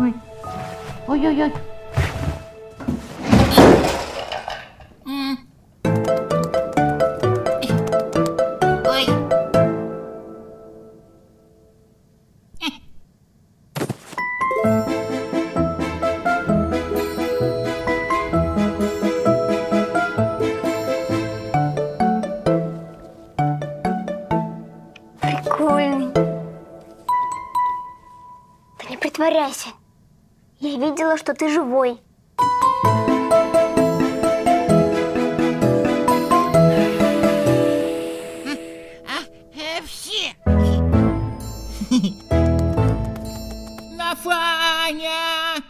Ой. Ой-ой-ой. Ой. Прикольный. Не притворяйся. Я видела, что ты живой. Все! Нафаня!